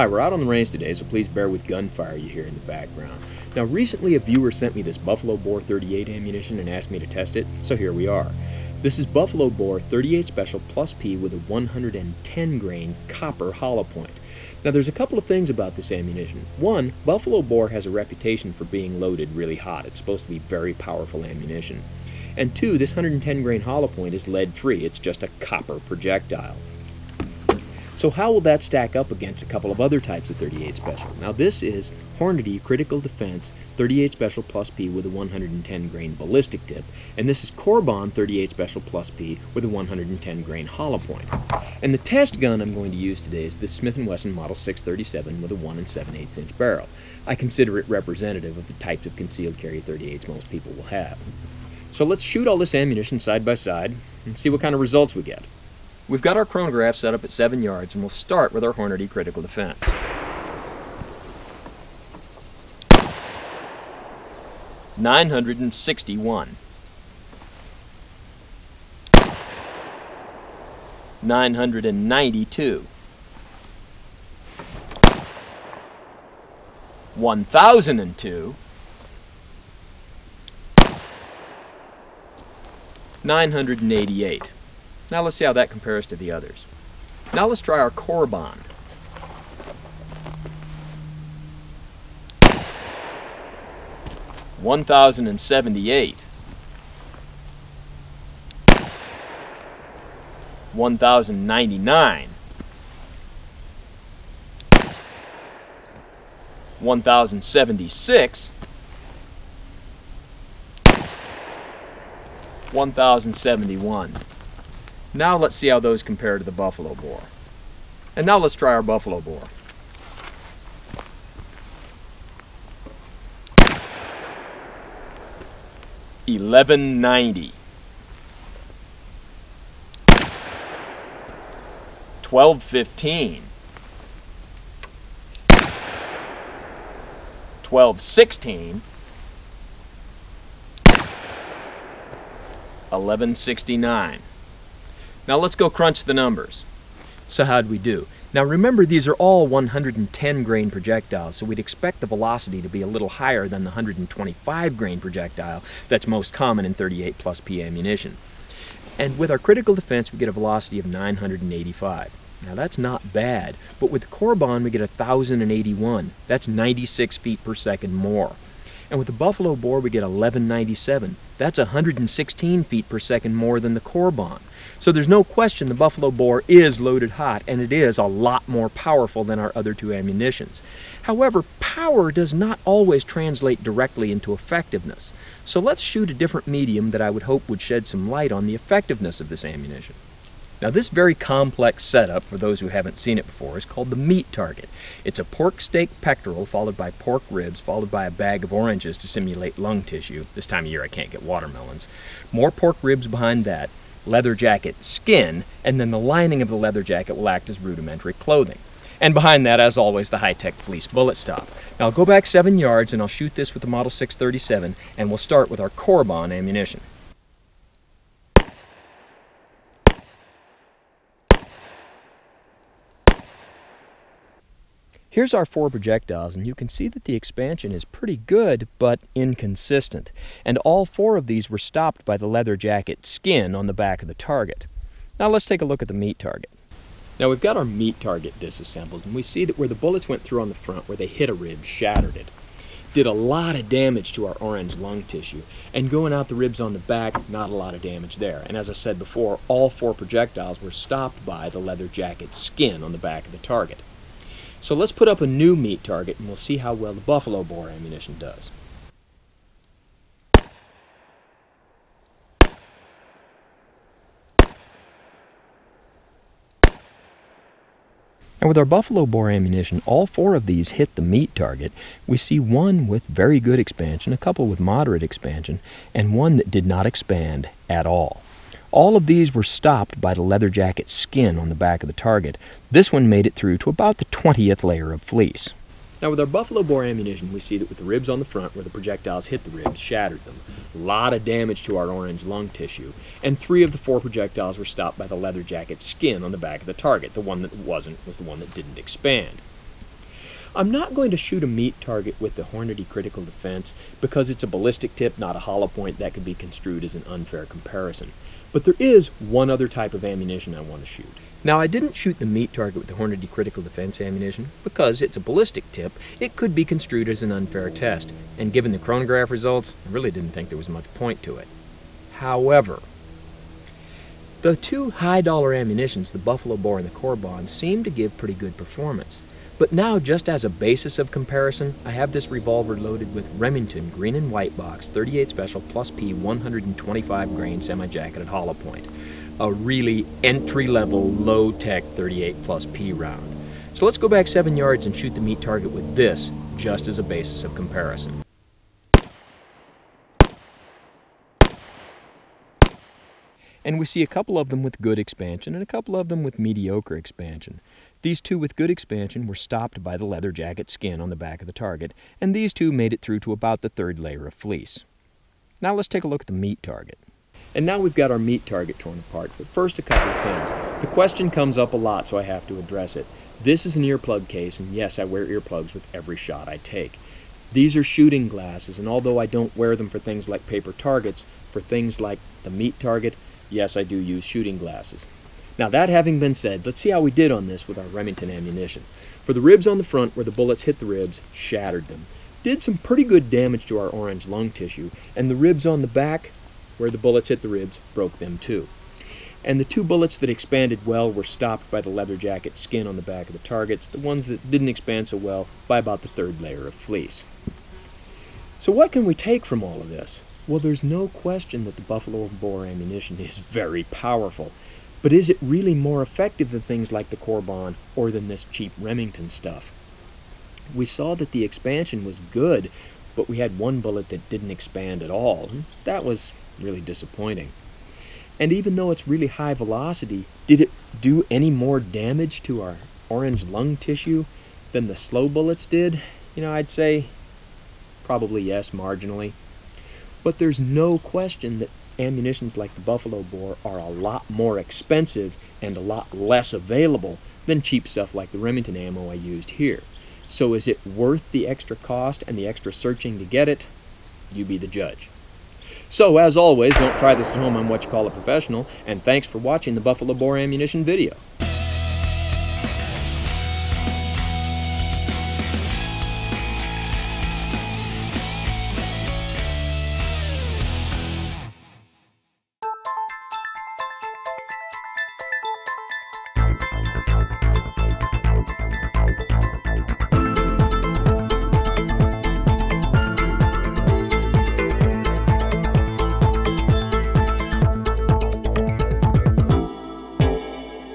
Hi, we're out on the range today, so please bear with gunfire you hear in the background. Now, recently a viewer sent me this Buffalo Bore 38 ammunition and asked me to test it, so here we are. This is Buffalo Bore 38 Special Plus P with a 110 grain copper hollow point. Now, there's a couple of things about this ammunition. One, Buffalo Bore has a reputation for being loaded really hot. It's supposed to be very powerful ammunition. And two, this 110 grain hollow point is lead free. It's just a copper projectile. So how will that stack up against a couple of other types of 38 Special? Now this is Hornady Critical Defense 38 Special Plus P with a 110 grain ballistic tip, and this is Corbon 38 Special Plus P with a 110 grain hollow point. And the test gun I'm going to use today is this Smith & Wesson Model 637 with a 1 and 7 8 inch barrel. I consider it representative of the types of concealed carry 38s most people will have. So let's shoot all this ammunition side by side and see what kind of results we get. We've got our chronograph set up at 7 yards and we'll start with our Hornady critical defense. Nine hundred and sixty-one. Nine hundred and ninety-two. One thousand and two. Nine hundred and eighty-eight. Now let's see how that compares to the others. Now let's try our Corbon. One thousand and seventy-eight. One thousand ninety-nine. One thousand seventy-six. 1071. Now let's see how those compare to the buffalo bore. And now let's try our buffalo bore. Eleven ninety. Twelve fifteen. Twelve sixteen. Eleven sixty nine. Now let's go crunch the numbers. So how'd we do? Now remember these are all 110 grain projectiles, so we'd expect the velocity to be a little higher than the 125 grain projectile that's most common in 38 plus P ammunition. And with our critical defense we get a velocity of 985. Now that's not bad, but with Corbon we get 1081. That's 96 feet per second more. And with the Buffalo Bore we get 1197. That's 116 feet per second more than the Corbon. So there's no question the Buffalo Bore is loaded hot, and it is a lot more powerful than our other two ammunitions. However, power does not always translate directly into effectiveness. So let's shoot a different medium that I would hope would shed some light on the effectiveness of this ammunition. Now this very complex setup, for those who haven't seen it before, is called the meat target. It's a pork steak pectoral followed by pork ribs followed by a bag of oranges to simulate lung tissue. This time of year I can't get watermelons. More pork ribs behind that, leather jacket skin, and then the lining of the leather jacket will act as rudimentary clothing. And behind that, as always, the high-tech fleece bullet stop. Now I'll go back seven yards and I'll shoot this with the Model 637, and we'll start with our Corbon ammunition. Here's our four projectiles, and you can see that the expansion is pretty good, but inconsistent. And all four of these were stopped by the leather jacket skin on the back of the target. Now let's take a look at the meat target. Now we've got our meat target disassembled, and we see that where the bullets went through on the front, where they hit a rib, shattered it. Did a lot of damage to our orange lung tissue. And going out the ribs on the back, not a lot of damage there. And as I said before, all four projectiles were stopped by the leather jacket skin on the back of the target. So let's put up a new meat target and we'll see how well the buffalo bore ammunition does. And with our buffalo bore ammunition, all four of these hit the meat target. We see one with very good expansion, a couple with moderate expansion, and one that did not expand at all. All of these were stopped by the leather jacket skin on the back of the target. This one made it through to about the 20th layer of fleece. Now with our buffalo bore ammunition, we see that with the ribs on the front where the projectiles hit the ribs, shattered them. A lot of damage to our orange lung tissue. And three of the four projectiles were stopped by the leather jacket skin on the back of the target. The one that wasn't was the one that didn't expand. I'm not going to shoot a meat target with the Hornady Critical Defense because it's a ballistic tip, not a hollow point that could be construed as an unfair comparison. But there is one other type of ammunition I want to shoot. Now, I didn't shoot the meat target with the Hornady Critical Defense ammunition because it's a ballistic tip. It could be construed as an unfair test, and given the chronograph results, I really didn't think there was much point to it. However, the two high dollar ammunitions, the Buffalo Bore and the Corbon, seem to give pretty good performance. But now, just as a basis of comparison, I have this revolver loaded with Remington green and white box 38 Special Plus P 125 grain semi-jacketed hollow point a really entry-level, low-tech 38 plus P round. So let's go back seven yards and shoot the meat target with this, just as a basis of comparison. And we see a couple of them with good expansion and a couple of them with mediocre expansion. These two with good expansion were stopped by the leather jacket skin on the back of the target, and these two made it through to about the third layer of fleece. Now let's take a look at the meat target. And now we've got our meat target torn apart. But first, a couple of things. The question comes up a lot, so I have to address it. This is an earplug case, and yes, I wear earplugs with every shot I take. These are shooting glasses, and although I don't wear them for things like paper targets, for things like the meat target, yes, I do use shooting glasses. Now, that having been said, let's see how we did on this with our Remington ammunition. For the ribs on the front, where the bullets hit the ribs, shattered them. Did some pretty good damage to our orange lung tissue, and the ribs on the back, where the bullets hit the ribs, broke them too. And the two bullets that expanded well were stopped by the leather jacket skin on the back of the targets, the ones that didn't expand so well by about the third layer of fleece. So what can we take from all of this? Well, there's no question that the Buffalo bore ammunition is very powerful. But is it really more effective than things like the Corbon or than this cheap Remington stuff? We saw that the expansion was good, but we had one bullet that didn't expand at all. That was really disappointing. And even though it's really high velocity, did it do any more damage to our orange lung tissue than the slow bullets did? You know, I'd say probably yes, marginally. But there's no question that ammunitions like the Buffalo Bore are a lot more expensive and a lot less available than cheap stuff like the Remington ammo I used here. So is it worth the extra cost and the extra searching to get it? You be the judge. So, as always, don't try this at home on what you call a professional, and thanks for watching the Buffalo Bore Ammunition video.